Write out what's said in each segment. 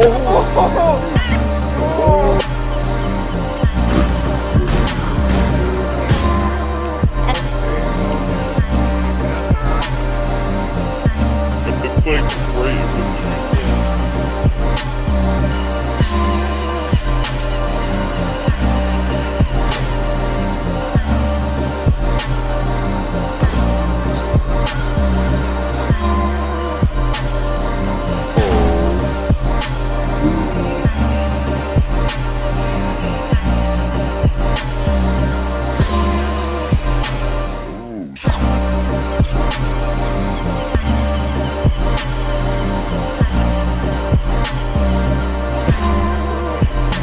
哦อ้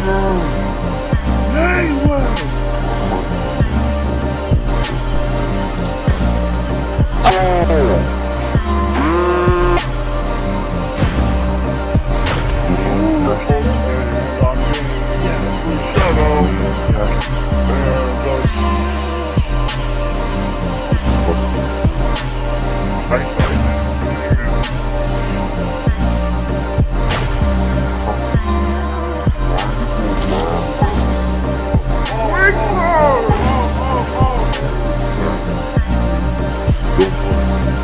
Yeah. Go.